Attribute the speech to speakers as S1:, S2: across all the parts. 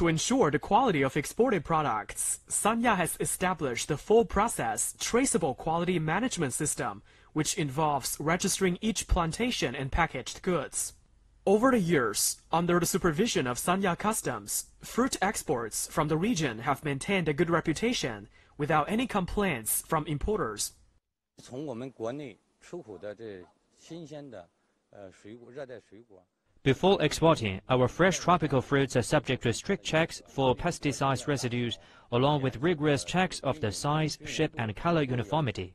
S1: To ensure the quality of exported products, Sanya has established the full process traceable quality management system, which involves registering each plantation and packaged goods. Over the years, under the supervision of Sanya Customs, fruit exports from the region have maintained a good reputation without any complaints from importers.
S2: 从我们国内出口的这新鲜的呃水果、热带水果。
S3: Before exporting, our fresh tropical fruits are subject to strict checks for pesticide residues, along with rigorous checks of the size, shape, and color uniformity.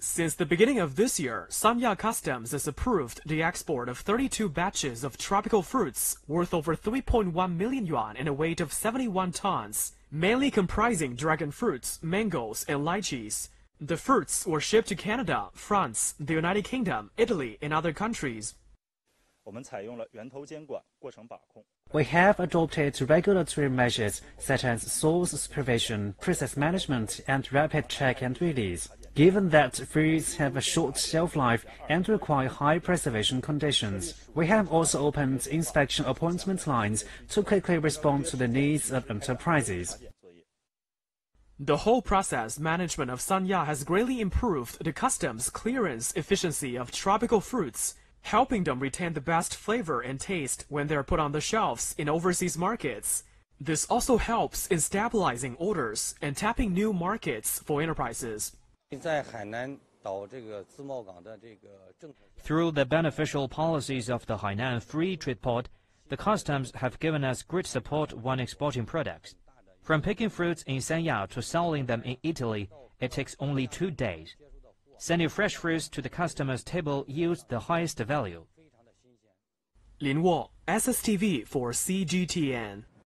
S1: Since the beginning of this year, Sanya Customs has approved the export of 32 batches of tropical fruits worth over 3.1 million yuan and a weight of 71 tons, mainly comprising dragon fruits, mangoes, and lychees. The fruits were shipped to Canada, France, the United Kingdom, Italy, and other countries.
S4: We have adopted regulatory measures such as source supervision, process management, and rapid check and release. Given that fruits have a short shelf life and require high preservation conditions, we have also opened inspection appointment lines to quickly respond to the needs of enterprises.
S1: The whole process management of Sanya has greatly improved the customs clearance efficiency of tropical fruits, helping them retain the best flavor and taste when they're put on the shelves in overseas markets. This also helps in stabilizing orders and tapping new markets for enterprises.
S3: Through the beneficial policies of the Hainan Free Trade Port, the customs have given us great support when exporting products. From picking fruits in Sanya to selling them in Italy, it takes only two days. Sending fresh fruits to the customer's table yields the highest value.
S1: Lin Wo, SSTV for CGTN.